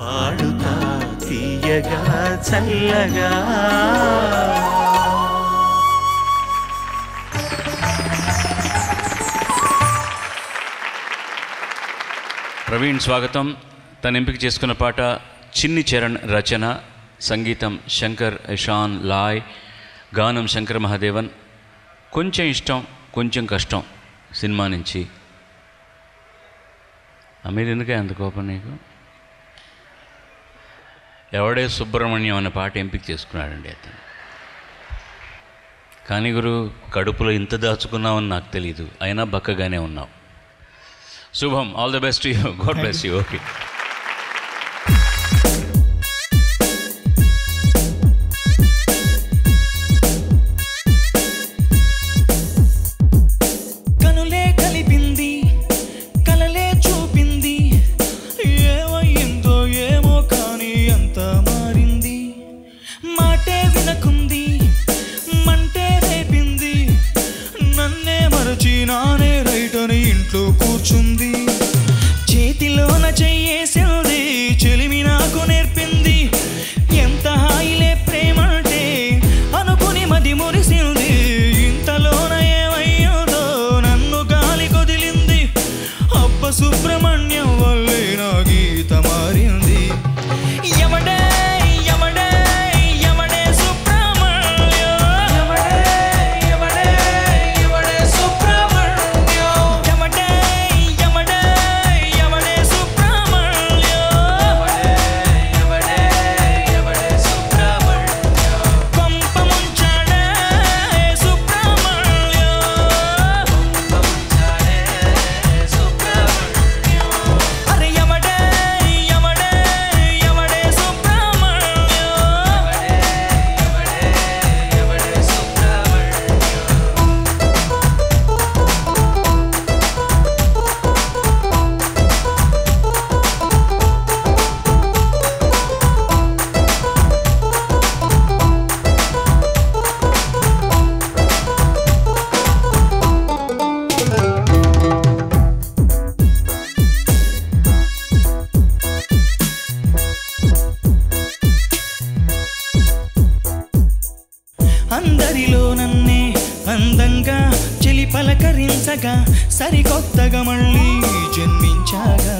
పాడుతా తీయగా చల్లగా. ప్రవీణ్ స్వాగతం. తను ఎంపిక చేసుకున్న పాట చిన్ని చరణ్ రచన సంగీతం శంకర్ ఇషాన్ లాయ్ గానం శంకర్ మహాదేవన్. కొంచెం ఇష్టం కొంచెం కష్టం సినిమా నుంచి. ఆ ఎందుకే అంత కోపం నీకు? ఎవడే సుబ్రహ్మణ్యం అనే పాట ఎంపిక చేసుకున్నాడండి అతను. కానీ గురు కడుపులో ఇంత దాచుకున్నావని నాకు తెలియదు అయినా బక్కగానే ఉన్నావు. శుభం. All the best you god bless you okay zumbi. అందంగా చెలి పలకరించగా సరికొత్తగా మళ్ళీ జన్మించాగా.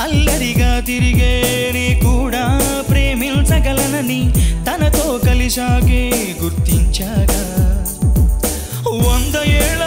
అల్లరిగా తిరిగే కూడా ప్రేమించగలనని తనతో కలిసాగే గుర్తించాగా. వంద ఏళ్ళ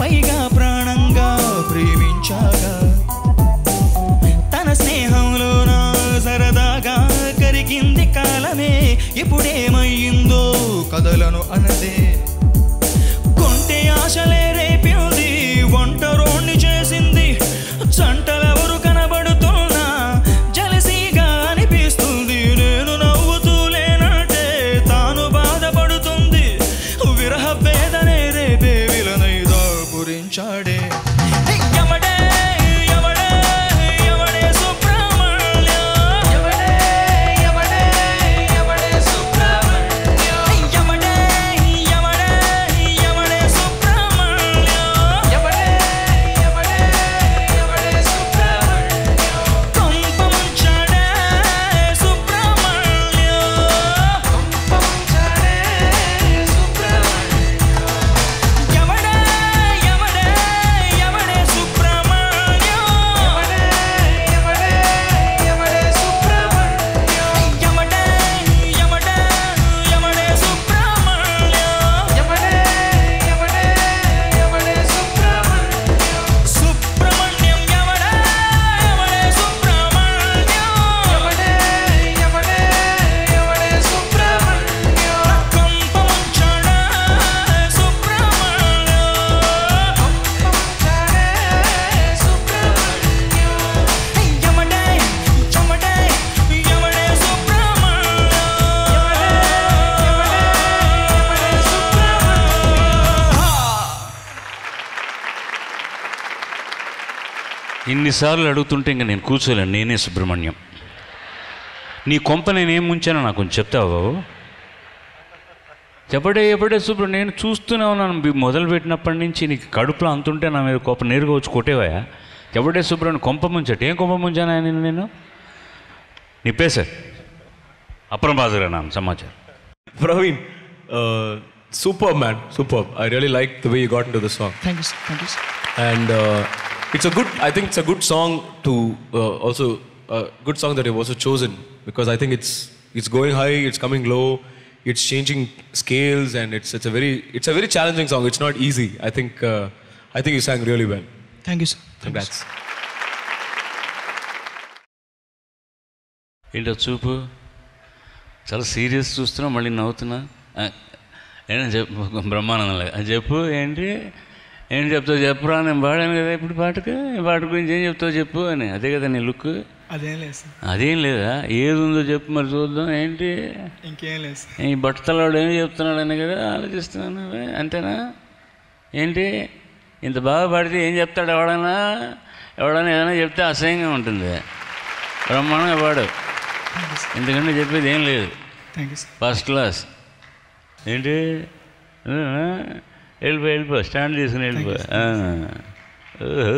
పైగా ప్రాణంగా ప్రేమించాగా తన స్నేహంలో నా సరదాగా కరిగింది కాలమే ఇప్పుడేమయ్యిందో కథలను అనదే. కొంటే ఆశలే ఇన్నిసార్లు అడుగుతుంటే ఇంకా నేను కూర్చోలేను. నేనే సుబ్రహ్మణ్యం. నీ కొంప నేనేం ముంచానో నాకు కొంచెం చెప్తావా బాబు? ఎప్పుడే ఎప్పుడే సూపర్ నేను చూస్తూనే ఉన్నాను. మొదలు పెట్టినప్పటి నుంచి నీకు కడుపులో అంతుంటే నా మీద కోపం నేరుగా వచ్చి కొట్టేవా ఎవడే శుభ్రం కొంప ముంచట ఏం కొంప ముంచాను ఆయన నేను? నీ సార్? బాజురా నా సమాచారం. uh, superb man, superb. I really like the way you got into the song, thank you thank you uh, it's a good. I think it's a good song to uh, also a good song that you've also chosen because I think it's it's going high, it's coming low, it's changing scales, and it's it's a very it's a very challenging song. It's not easy. I think uh, I think you sang really well. Thank you sir Congrats. ఏంటో చూపు చాలా serious చూస్తున్నా మళ్ళీ నవ్వుతున్నా ఆ, ఏంటో చెప్పు బ్రహ్మానందం లాగా. ఆ, చెప్పు ఏంటి ఏంటి చెప్తావు చెప్పురా? నేను పాడాను కదా ఇప్పుడు పాటకు. పాట గురించి ఏం చెప్తావు చెప్పు అని. అదే కదా నీ లుక్. అదేం లేదు అదేం లేదా? ఏది ఉందో చెప్పు మరి చూద్దాం. ఏంటి? ఇంకేం లేదు ఈ బట్టతలాడు ఏం చెప్తున్నాడు అని కదా ఆలోచిస్తున్నాను. అంతేనా? ఏంటి? ఇంత బాగా పాడితే ఏం చెప్తాడు ఎవడైనా ఎవడైనా ఏదైనా చెప్తే అసహ్యంగా ఉంటుంది. బ్రహ్మాండంగా పాడు. ఎందుకంటే చెప్పేది ఏం లేదు. ఫస్ట్ క్లాస్ ఏంటి? వెళ్ళిపో వెళ్ళిపో స్టాండ్ తీసుకుని వెళ్ళిపో ఆ. ఓహో